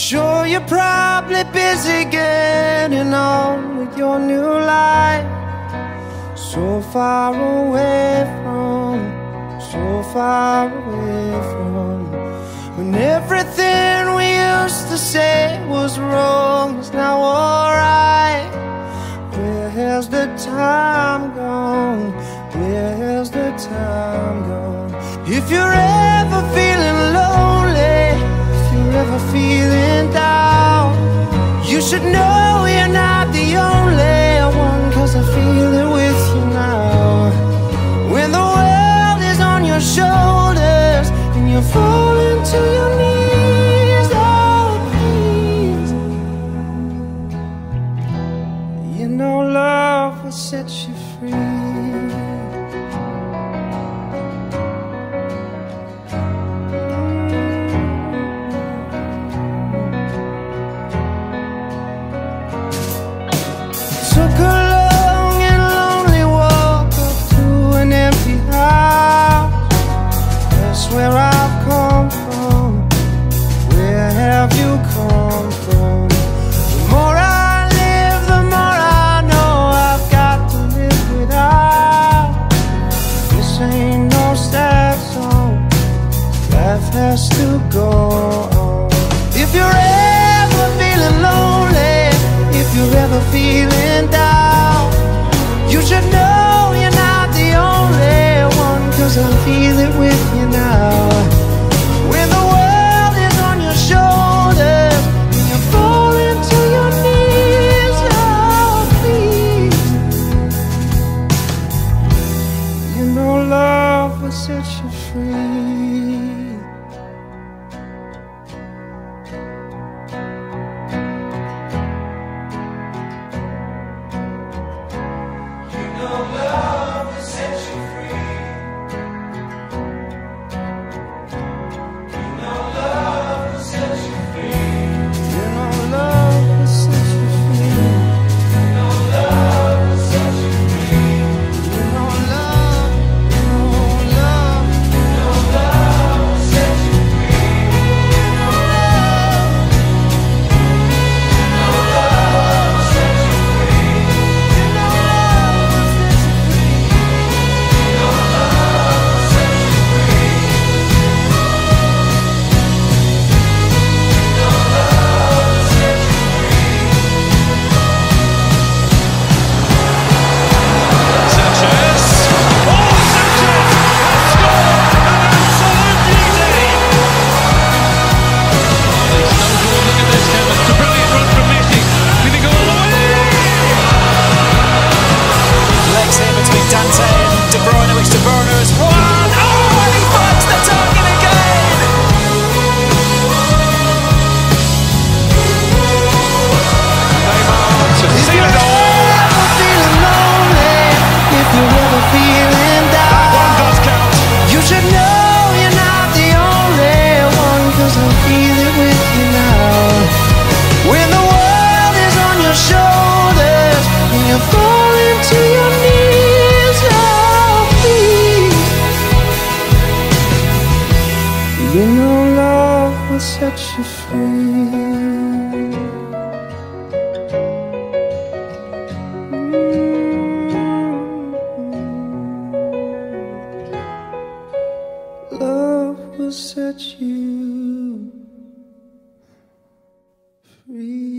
Sure, you're probably busy getting on with your new life. So far away from, so far away from. When everything we used to say was wrong is now alright. Where has the time gone? Where has the time gone? If you're ever feeling you're feeling down, you should know you're not the only ain't no sad song. Life has to go on. If you're ever feeling lonely, if you're ever feeling set you free. You know love will set you free. Love will set you free